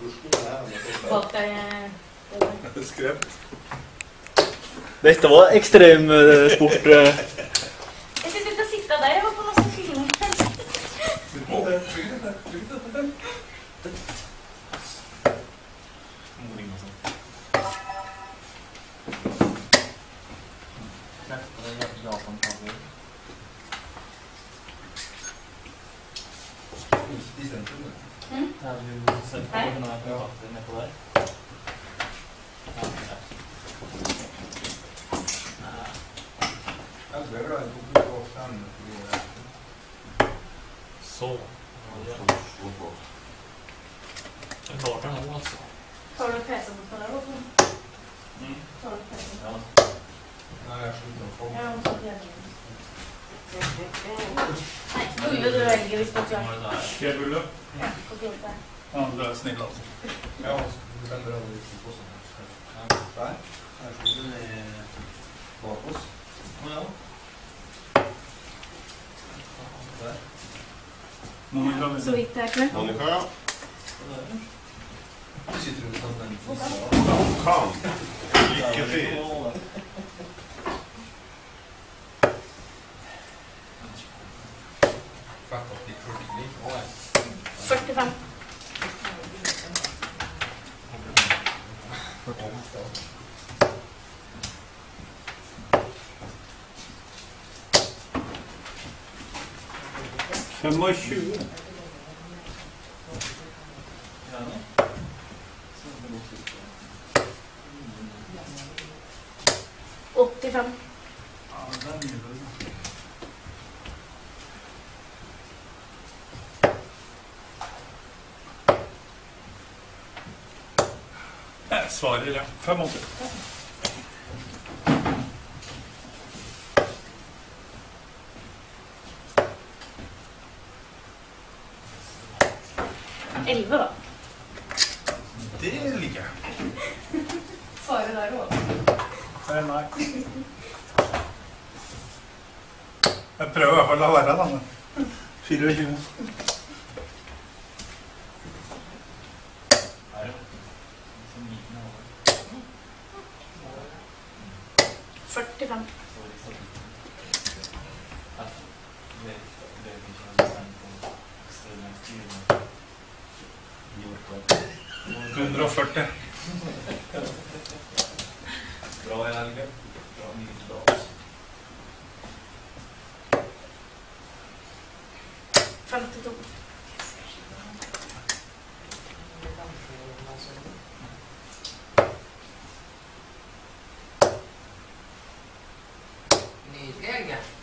Eh, Skremt. Dette var ekstremsport. Jeg syns vi skal sitte der. Jeg var på masse filmer. I sentrum. Mm. Jeg jeg på fem. Så. Det klarte jeg nå, altså. Tar du PC på deg? Håkon? Mm. Tar du PC? Ja. Nei, jeg slutter å få. Ja, men så blir det- Nei, Bulle du velger hvis du er klar. bulle? Ja, på fint der. Ja, du er snill, altså. Ja, og så bestemmer alle de to posene. Der. Her står bak oss. Der. Monica, Så vidt jeg er klar. Monica. Den Kan. Lykke til. Fuck opp de 49. Å, nei. 45. Femogtjue. Åttifem. Ja, det er mye bedre. Jeg svarer, ja. 85. Elleve, da. Det liker jeg. Svaret der òg. Nei. Jeg prøver i hvert fall å la være, da. 24. Esatto. Andrò forte. Prova. Fallo tutto.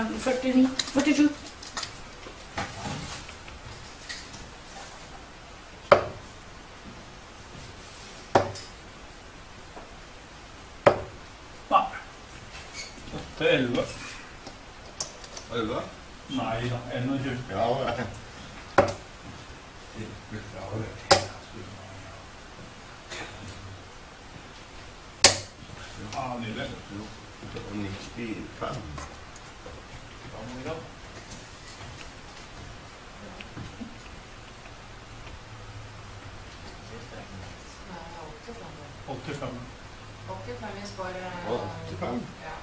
45, 49, 47. Nei. 8, 11. 11? Nei da, 21. Ja, det Ah, nydelig. 95 Nei, 85. 85. 85 vi spår... eh, 85? Ja.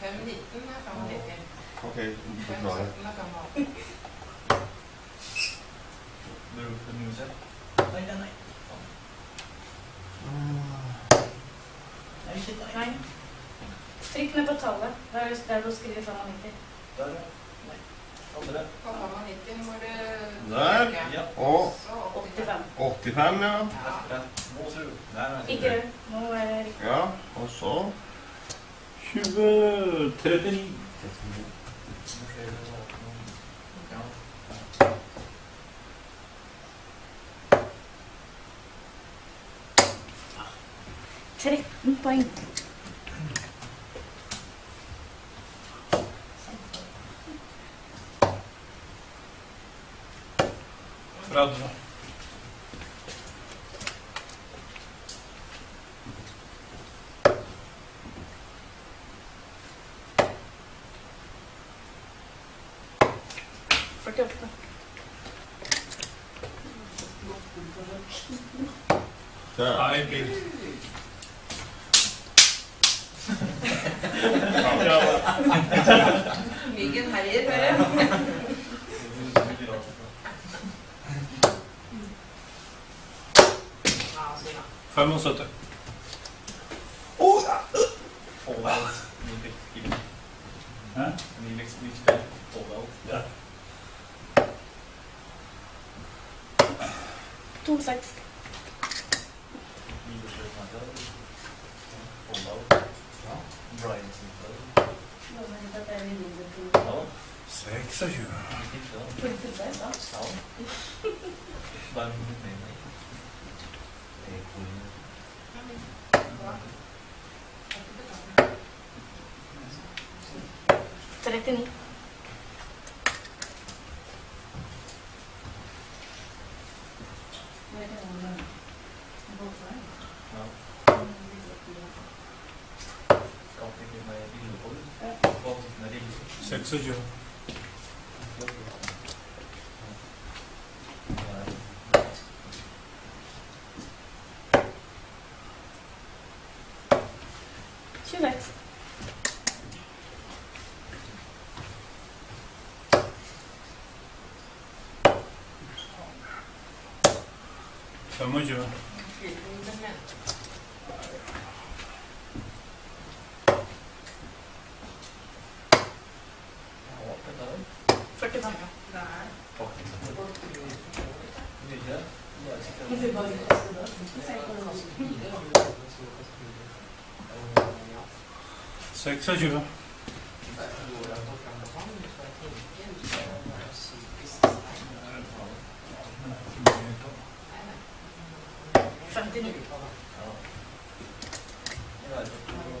519 er 95. Ok, beklager. 517 er 85. Nei. Trykk ned på tallet. Det er der du skriver 95. Der, ja. Der. Og 85. 85, ja. Ikke rød. Nå er det riktig. Ja. Og så 20 39. 13 poeng. 30. Nei, bil. Myggen herjer, hører jeg. 570. Oh! Ja. Volweld. Niet licht Huh? Niet licht Oh, wel. Ja. Toen zat Niet beschreven Oh, wel. Ja. Brian is niet wel. Dat is dat hij niet doet. Zeg, zeg je. Ik wel. Ik vind het best afstand. Waarom moet ik mee? Tres tenis. Somos yo. Sexo ayuda. 되는 게 봐봐. 어. 내가 아주 프로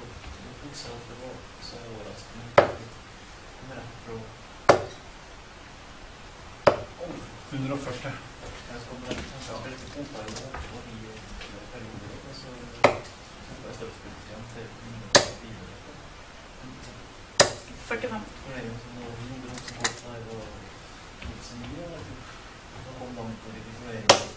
북서프로 써요라서 카메라 프로. 140. Jeg skal bare ta litt fotball og oppover i perioder, og så fotball er størst igjen til 45. Det er jo sånn noen hundre som går der, og ikke så mye. Da kom langt på de vurderingene.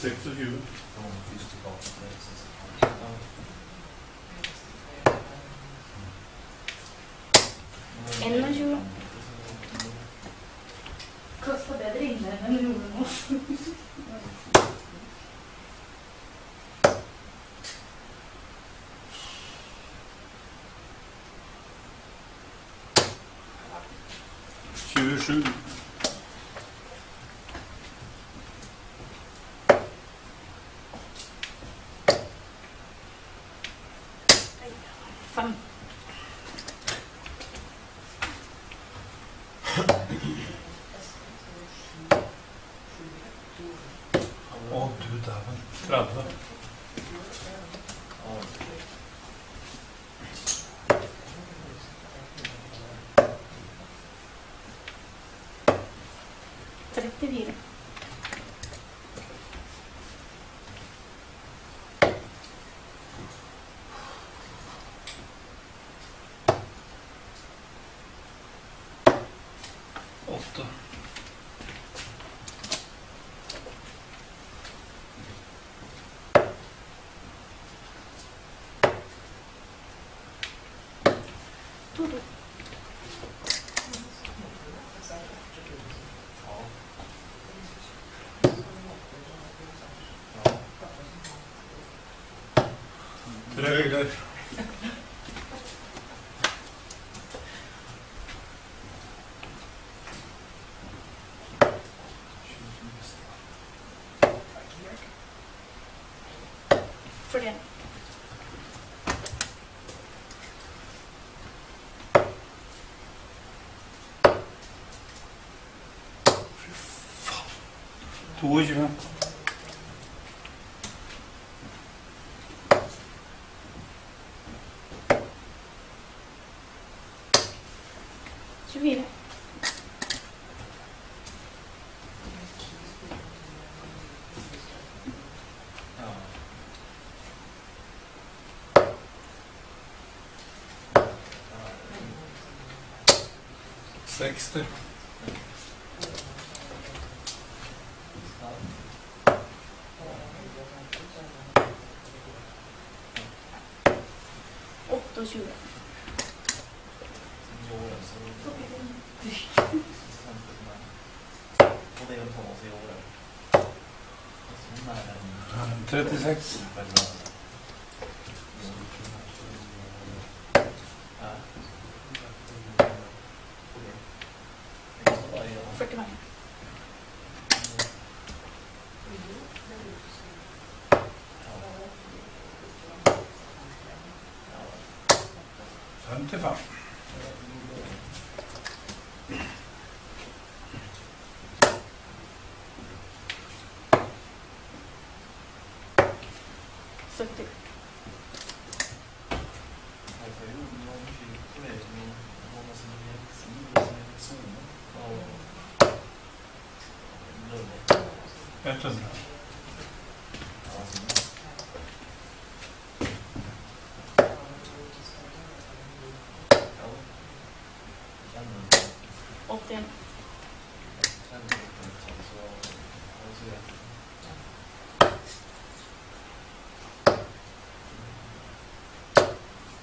26. Kosta bedre innledd enn Rolemås. Tjuesju. pena. Hoje, né? Te vira. Extra. Oh, don't shoot. Thirty-six. 出发。收队。安全。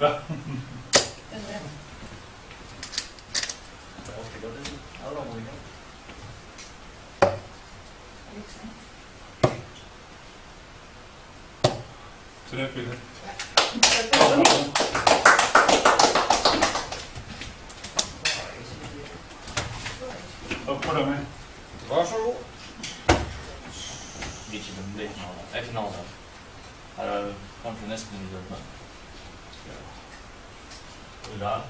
Ja. Terug binnen. Ook voor hem, hè? Wassel. Beetje beneden, even alles af. Maar dan kan je net. Good.